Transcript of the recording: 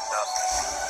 Nothing.